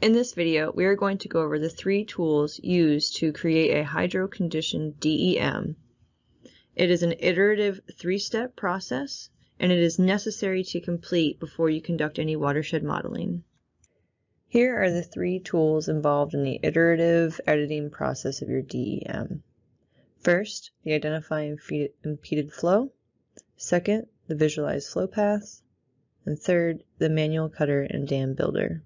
In this video, we are going to go over the three tools used to create a hydro-conditioned DEM. It is an iterative three-step process, and it is necessary to complete before you conduct any watershed modeling. Here are the three tools involved in the iterative editing process of your DEM. First, the Identify Impeded Flow. Second, the Visualize Flow Path. And third, the Manual Cutter and Dam Builder.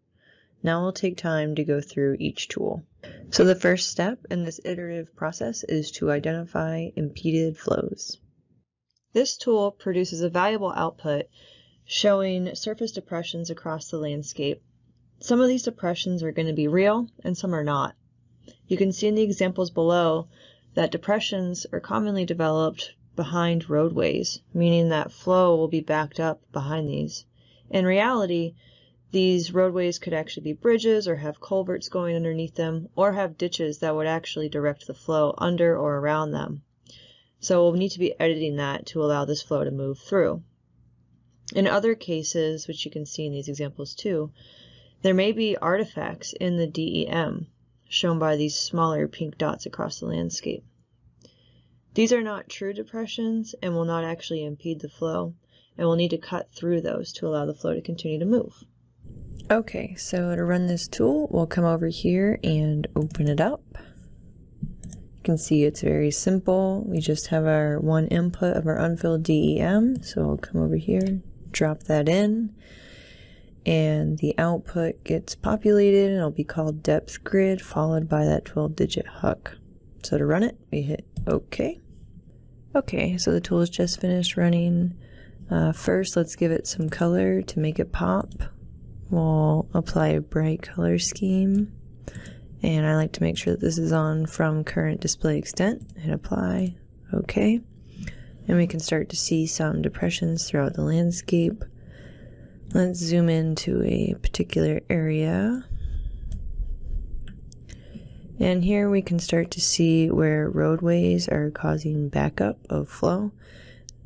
Now we'll take time to go through each tool. So the first step in this iterative process is to identify impeded flows. This tool produces a valuable output showing surface depressions across the landscape. Some of these depressions are going to be real and some are not. You can see in the examples below that depressions are commonly developed behind roadways, meaning that flow will be backed up behind these. In reality, these roadways could actually be bridges or have culverts going underneath them or have ditches that would actually direct the flow under or around them. So we'll need to be editing that to allow this flow to move through. In other cases, which you can see in these examples too, there may be artifacts in the DEM, shown by these smaller pink dots across the landscape. These are not true depressions and will not actually impede the flow, and we'll need to cut through those to allow the flow to continue to move. Okay, so to run this tool, we'll come over here and open it up. You can see it's very simple. We just have our one input of our unfilled DEM. So I'll come over here, drop that in, and the output gets populated and it'll be called depth grid followed by that 12 digit HUC. So to run it, we hit OK. Okay, so the tool is just finished running. Uh, first, let's give it some color to make it pop we'll apply a bright color scheme. And I like to make sure that this is on from current display extent. Hit apply okay and we can start to see some depressions throughout the landscape. Let's zoom into a particular area. And here we can start to see where roadways are causing backup of flow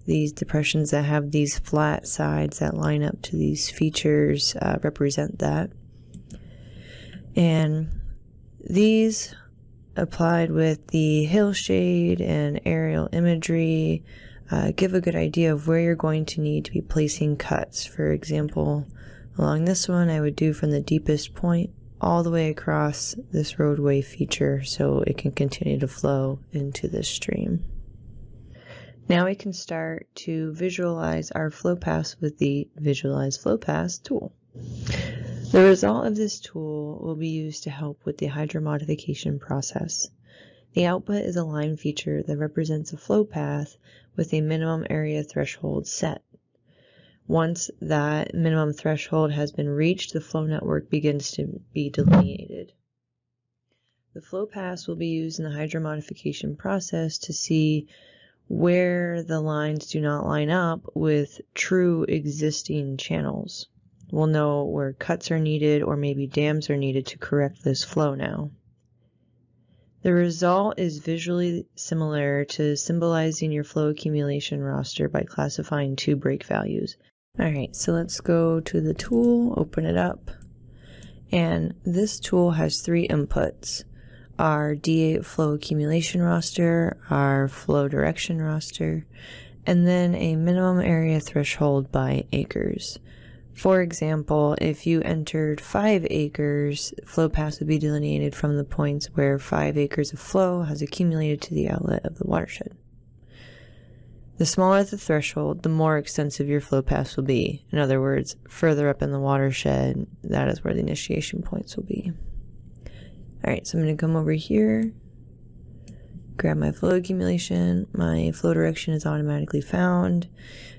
these depressions that have these flat sides that line up to these features uh, represent that. And these applied with the hillshade and aerial imagery uh, give a good idea of where you're going to need to be placing cuts. For example, along this one I would do from the deepest point all the way across this roadway feature so it can continue to flow into this stream. Now we can start to visualize our flow paths with the Visualize Flow Paths tool. The result of this tool will be used to help with the hydromodification process. The output is a line feature that represents a flow path with a minimum area threshold set. Once that minimum threshold has been reached, the flow network begins to be delineated. The flow paths will be used in the hydromodification process to see where the lines do not line up with true existing channels. We'll know where cuts are needed or maybe dams are needed to correct this flow now. The result is visually similar to symbolizing your flow accumulation roster by classifying two break values. Alright, so let's go to the tool, open it up, and this tool has three inputs our D8 flow accumulation roster, our flow direction roster, and then a minimum area threshold by acres. For example, if you entered 5 acres, flow paths would be delineated from the points where 5 acres of flow has accumulated to the outlet of the watershed. The smaller the threshold, the more extensive your flow paths will be. In other words, further up in the watershed, that is where the initiation points will be. Alright, so I'm going to come over here, grab my flow accumulation. My flow direction is automatically found.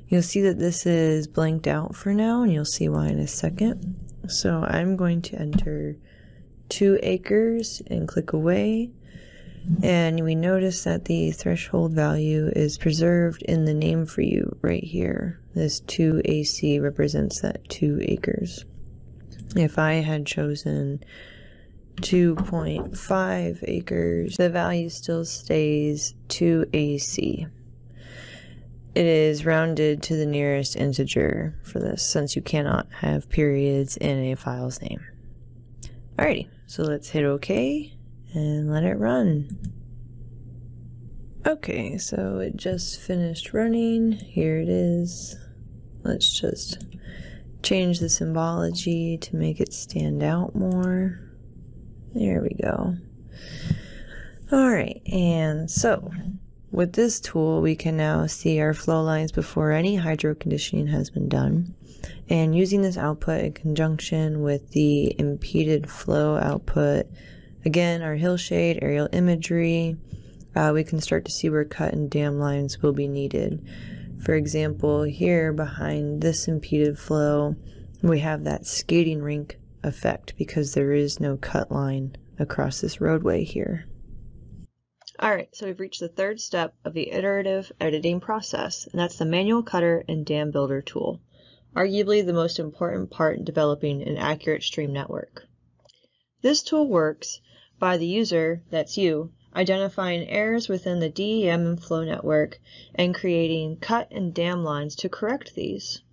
You'll see that this is blanked out for now, and you'll see why in a second. So I'm going to enter two acres and click away. And we notice that the threshold value is preserved in the name for you right here. This 2AC represents that 2 acres. If I had chosen 2.5 acres, the value still stays 2AC. It is rounded to the nearest integer for this since you cannot have periods in a file's name. Alrighty, so let's hit OK and let it run. Okay, so it just finished running. Here it is. Let's just change the symbology to make it stand out more. There we go. Alright, and so with this tool we can now see our flow lines before any hydro conditioning has been done. And using this output in conjunction with the impeded flow output, again our hillshade, aerial imagery, uh, we can start to see where cut and dam lines will be needed. For example, here behind this impeded flow, we have that skating rink effect because there is no cut line across this roadway here. Alright, so we've reached the third step of the iterative editing process, and that's the manual cutter and dam builder tool, arguably the most important part in developing an accurate stream network. This tool works by the user, that's you, identifying errors within the DEM and flow network, and creating cut and dam lines to correct these.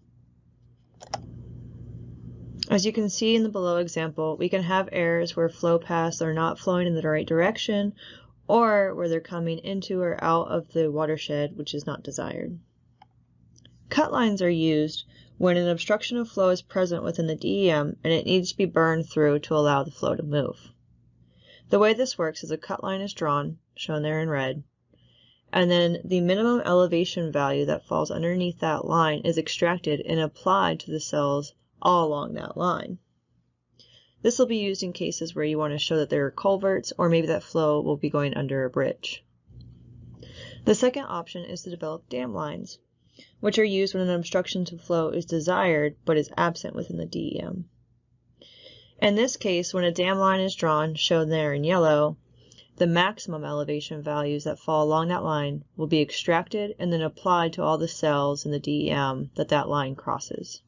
As you can see in the below example, we can have errors where flow paths are not flowing in the right direction or where they're coming into or out of the watershed, which is not desired. Cut lines are used when an obstruction of flow is present within the DEM and it needs to be burned through to allow the flow to move. The way this works is a cut line is drawn, shown there in red, and then the minimum elevation value that falls underneath that line is extracted and applied to the cells all along that line. This will be used in cases where you want to show that there are culverts or maybe that flow will be going under a bridge. The second option is to develop dam lines, which are used when an obstruction to flow is desired but is absent within the DEM. In this case, when a dam line is drawn, shown there in yellow, the maximum elevation values that fall along that line will be extracted and then applied to all the cells in the DEM that that line crosses.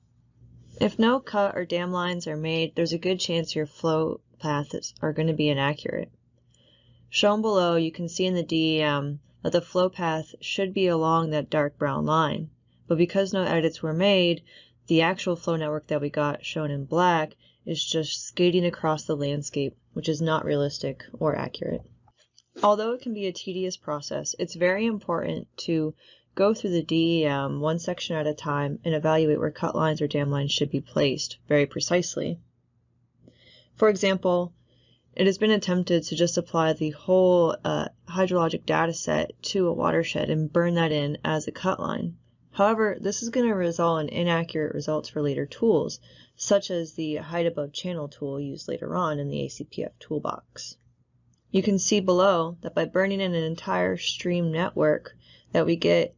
If no cut or dam lines are made, there's a good chance your flow paths are going to be inaccurate. Shown below, you can see in the DEM that the flow path should be along that dark brown line, but because no edits were made, the actual flow network that we got, shown in black, is just skating across the landscape, which is not realistic or accurate. Although it can be a tedious process, it's very important to go through the DEM one section at a time and evaluate where cut lines or dam lines should be placed very precisely. For example, it has been attempted to just apply the whole uh, hydrologic data set to a watershed and burn that in as a cut line. However, this is going to result in inaccurate results for later tools, such as the height above channel tool used later on in the ACPF toolbox. You can see below that by burning in an entire stream network that we get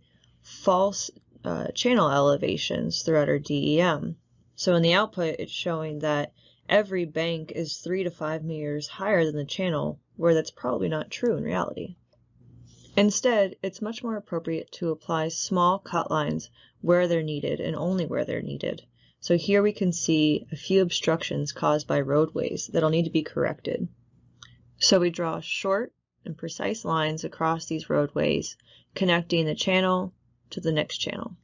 false uh, channel elevations throughout our DEM. So in the output it's showing that every bank is 3 to 5 meters higher than the channel, where that's probably not true in reality. Instead, it's much more appropriate to apply small cut lines where they're needed and only where they're needed. So here we can see a few obstructions caused by roadways that'll need to be corrected. So we draw short and precise lines across these roadways, connecting the channel to the next channel.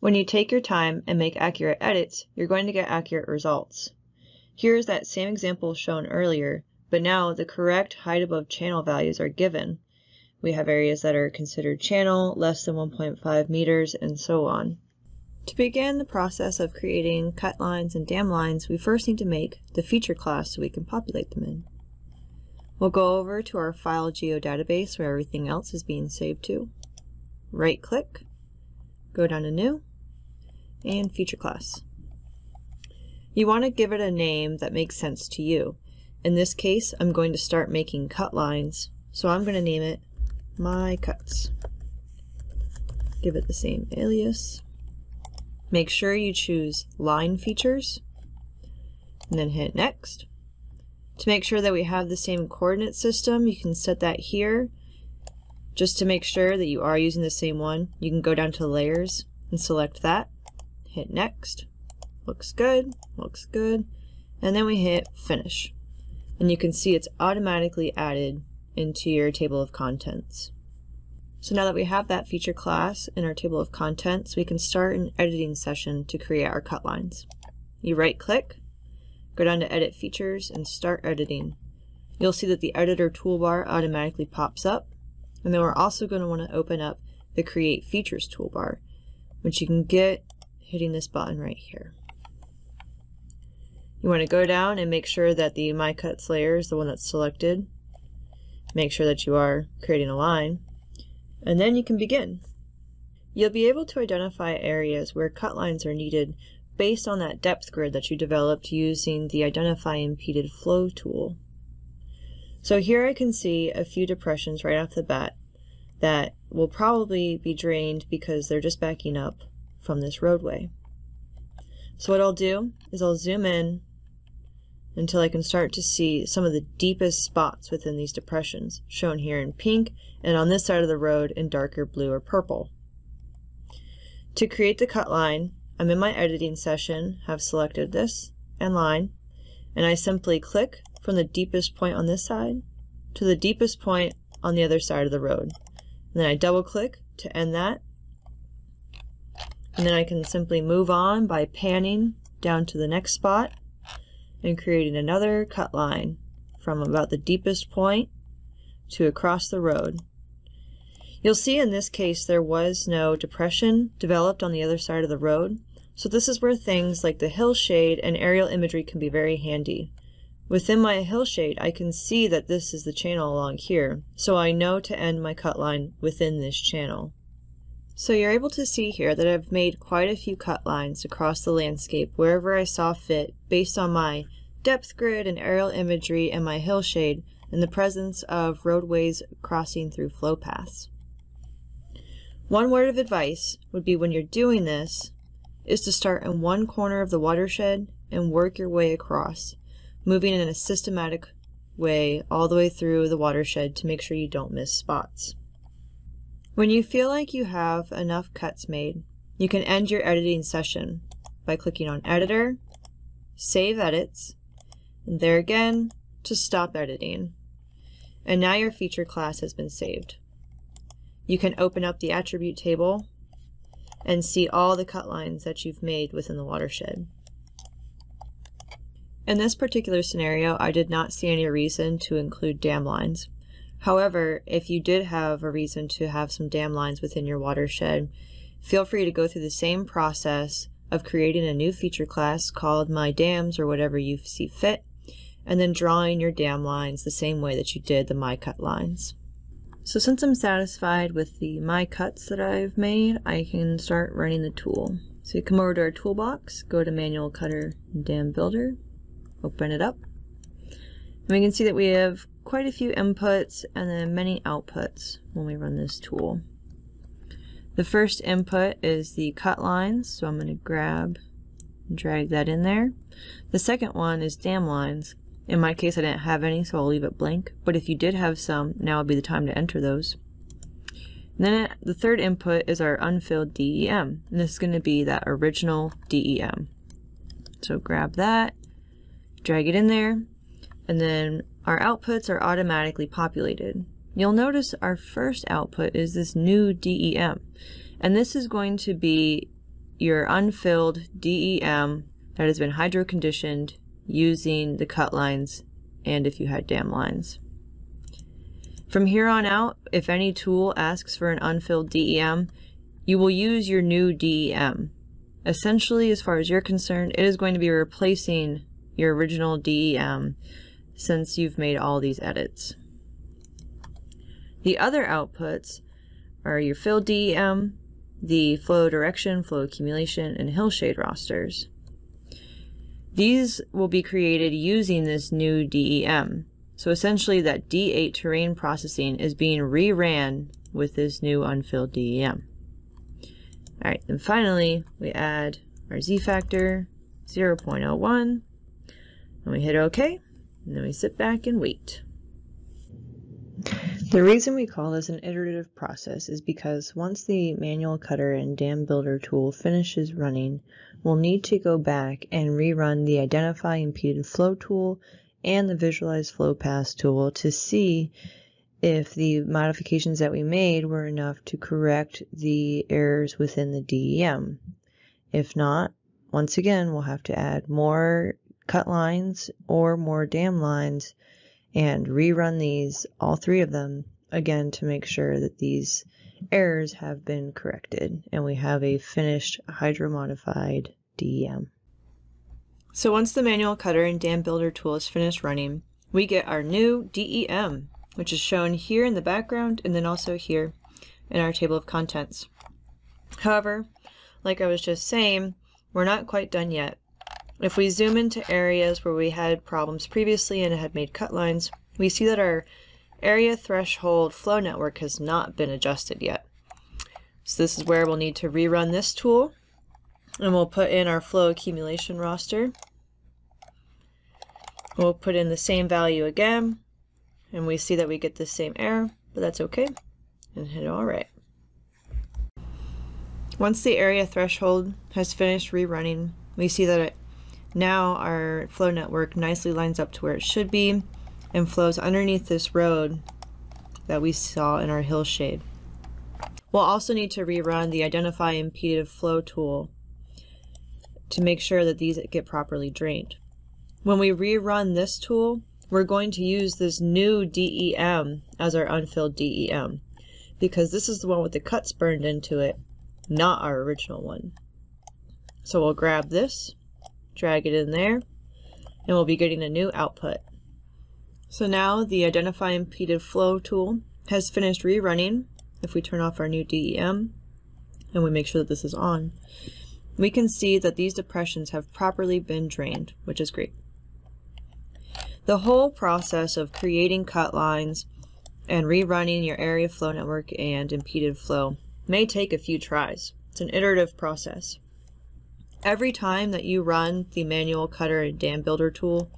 When you take your time and make accurate edits, you're going to get accurate results. Here is that same example shown earlier, but now the correct height above channel values are given. We have areas that are considered channel, less than 1.5 meters, and so on. To begin the process of creating cut lines and dam lines, we first need to make the feature class so we can populate them in. We'll go over to our file geodatabase where everything else is being saved to. Right click, go down to new, and feature class. You want to give it a name that makes sense to you. In this case, I'm going to start making cut lines, so I'm going to name it my cuts. Give it the same alias. Make sure you choose line features and then hit next. To make sure that we have the same coordinate system, you can set that here. Just to make sure that you are using the same one, you can go down to layers and select that. Hit next. Looks good, looks good. And then we hit finish. And you can see it's automatically added into your table of contents. So now that we have that feature class in our table of contents, we can start an editing session to create our cut lines. You right click, go down to Edit Features and Start Editing. You'll see that the Editor toolbar automatically pops up, and then we're also going to want to open up the Create Features toolbar, which you can get hitting this button right here. You want to go down and make sure that the My Cuts layer is the one that's selected. Make sure that you are creating a line, and then you can begin. You'll be able to identify areas where cut lines are needed based on that depth grid that you developed using the Identify Impeded Flow tool. So here I can see a few depressions right off the bat that will probably be drained because they're just backing up from this roadway. So what I'll do is I'll zoom in until I can start to see some of the deepest spots within these depressions, shown here in pink and on this side of the road in darker blue or purple. To create the cut line, I'm in my editing session, have selected this and line, and I simply click from the deepest point on this side to the deepest point on the other side of the road. And then I double click to end that. And then I can simply move on by panning down to the next spot and creating another cut line from about the deepest point to across the road. You'll see in this case there was no depression developed on the other side of the road, so this is where things like the hillshade and aerial imagery can be very handy. Within my hillshade, I can see that this is the channel along here, so I know to end my cut line within this channel. So you're able to see here that I've made quite a few cut lines across the landscape wherever I saw fit based on my depth grid and aerial imagery and my hillshade in the presence of roadways crossing through flow paths. One word of advice would be when you're doing this is to start in one corner of the watershed and work your way across, moving in a systematic way all the way through the watershed to make sure you don't miss spots. When you feel like you have enough cuts made, you can end your editing session by clicking on Editor, Save Edits, and there again to stop editing. And now your feature class has been saved. You can open up the attribute table and see all the cut lines that you've made within the watershed. In this particular scenario, I did not see any reason to include dam lines. However, if you did have a reason to have some dam lines within your watershed, feel free to go through the same process of creating a new feature class called My Dams or whatever you see fit, and then drawing your dam lines the same way that you did the My Cut lines. So since I'm satisfied with the My Cuts that I've made, I can start running the tool. So you come over to our toolbox, go to Manual Cutter and Dam Builder, open it up. And we can see that we have quite a few inputs and then many outputs when we run this tool. The first input is the cut lines, so I'm going to grab and drag that in there. The second one is dam lines. In my case, I didn't have any, so I'll leave it blank. But if you did have some, now would be the time to enter those. And then the third input is our unfilled DEM. And this is going to be that original DEM. So grab that, drag it in there, and then our outputs are automatically populated. You'll notice our first output is this new DEM. And this is going to be your unfilled DEM that has been hydro conditioned using the cut lines and if you had dam lines. From here on out, if any tool asks for an unfilled DEM, you will use your new DEM. Essentially, as far as you're concerned, it is going to be replacing your original DEM since you've made all these edits. The other outputs are your fill DEM, the flow direction, flow accumulation, and hillshade rosters. These will be created using this new DEM. So essentially that D8 terrain processing is being reran with this new unfilled DEM. Alright, and finally we add our Z factor 0.01 and we hit OK and then we sit back and wait. The reason we call this an iterative process is because once the manual cutter and dam builder tool finishes running, we'll need to go back and rerun the Identify Impeded Flow tool and the Visualize Flow Paths tool to see if the modifications that we made were enough to correct the errors within the DEM. If not, once again, we'll have to add more cut lines or more dam lines and rerun these, all three of them, again to make sure that these errors have been corrected and we have a finished hydro-modified DEM. So once the manual cutter and dam builder tool is finished running, we get our new DEM, which is shown here in the background and then also here in our table of contents. However, like I was just saying, we're not quite done yet. If we zoom into areas where we had problems previously and had made cut lines, we see that our area threshold flow network has not been adjusted yet. So this is where we'll need to rerun this tool and we'll put in our flow accumulation roster. We'll put in the same value again and we see that we get the same error, but that's okay and hit all right. Once the area threshold has finished rerunning, we see that it, now our flow network nicely lines up to where it should be and flows underneath this road that we saw in our hillshade. We'll also need to rerun the Identify Impeded Flow tool to make sure that these get properly drained. When we rerun this tool, we're going to use this new DEM as our unfilled DEM because this is the one with the cuts burned into it, not our original one. So we'll grab this, drag it in there, and we'll be getting a new output. So now the Identify Impeded Flow tool has finished rerunning. If we turn off our new DEM and we make sure that this is on, we can see that these depressions have properly been drained, which is great. The whole process of creating cut lines and rerunning your area flow network and impeded flow may take a few tries. It's an iterative process. Every time that you run the manual cutter and dam builder tool,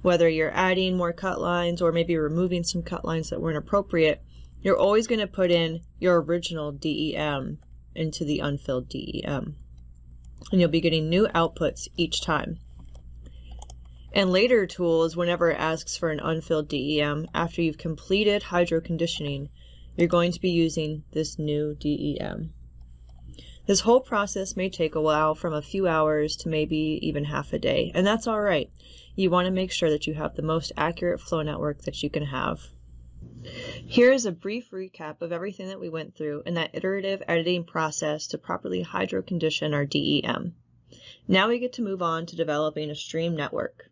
whether you're adding more cut lines or maybe removing some cut lines that weren't appropriate, you're always going to put in your original DEM into the unfilled DEM. And you'll be getting new outputs each time. And later tools, whenever it asks for an unfilled DEM, after you've completed hydro conditioning, you're going to be using this new DEM. This whole process may take a while from a few hours to maybe even half a day, and that's all right. You want to make sure that you have the most accurate flow network that you can have. Here is a brief recap of everything that we went through in that iterative editing process to properly hydro condition our DEM. Now we get to move on to developing a stream network.